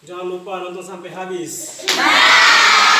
Jangan lupa nonton sampai habis. Bye.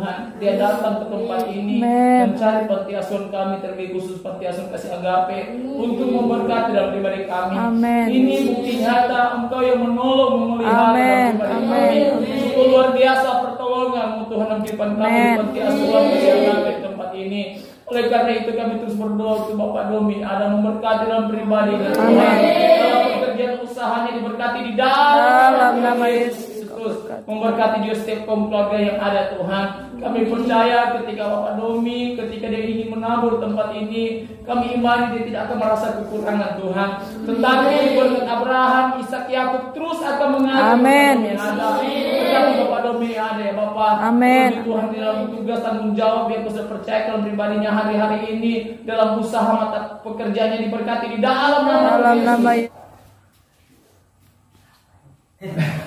Tuhan dia datang ke tempat ini Amen. mencari panti asuhan kami terlebih khusus panti asuhan kasih agape untuk memberkati dalam pribadi kami. Amen. ini bukti nyata engkau yang menolong memelihara Amen. dalam pribadi kami. Sungguh luar biasa pertolonganmu Tuhan dalam kehidupan kami panti asuhan kasih agape tempat ini. Oleh karena itu kami terus berdoa untuk Bapak Domi ada memberkati dalam pribadi dan Tuhan dalam pekerjaan usahanya diberkati di dalam, Dalam nama Yesus. Terus memberkati juga setiap kaum keluarga yang ada Tuhan kami percaya ketika Bapak Domi ketika dia ingin menabur tempat ini kami imani dia tidak akan merasa kekurangan Tuhan tetapi berkat Abraham Ishak Yakub terus akan mengatur Amin. yang ada tetapi Bapak Domi yang ada ya Bapak Amin. Tuhan di dalam tugas tanggung jawab yang kau percaya dalam pribadinya hari-hari ini dalam usaha mata pekerjaannya diberkati di dalam nama Yesus.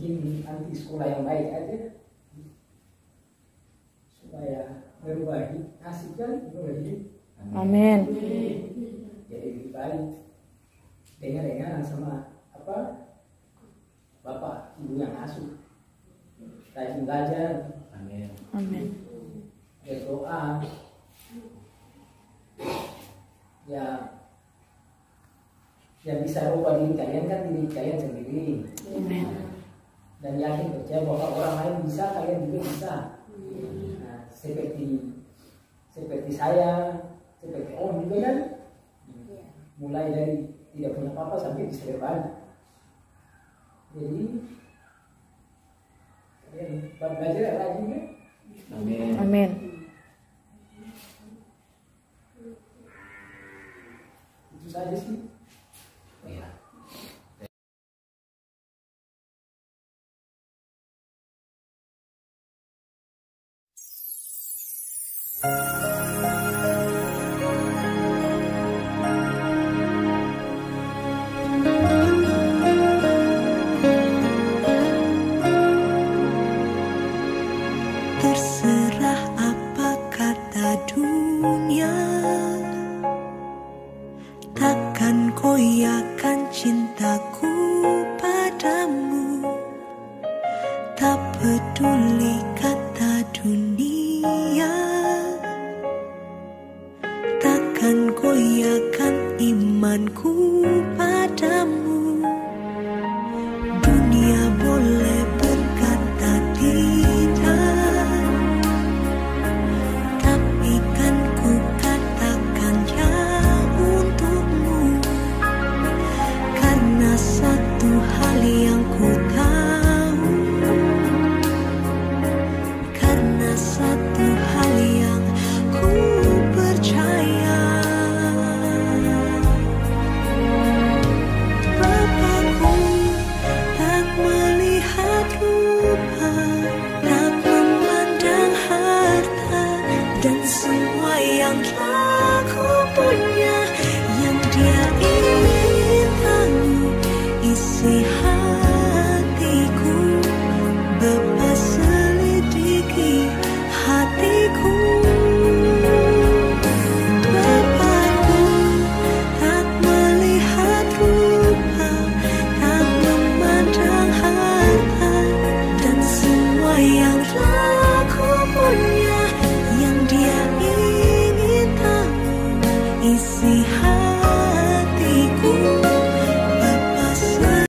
mungkin nanti sekolah yang baik aja supaya berubah nasib kan berubah hidup Amin. jadi lebih baik dengar dengaran sama apa bapak ibu yang asuh rajin belajar Amin. Amin. berdoa ya yang bisa rubah diri kalian kan diri kalian sendiri Amin. Dan yakin percaya bahwa orang lain bisa kalian juga bisa. Nah, seperti seperti saya seperti om juga kan? Mulai dari tidak punya apa-apa sampai bisa berbanyak jadi kalian belajar rajin ya Amin. Amin. itu saja sih Terserah apa kata dunia. Tak goyahkan cintaku padamu. Tak peduli kata dunia imanku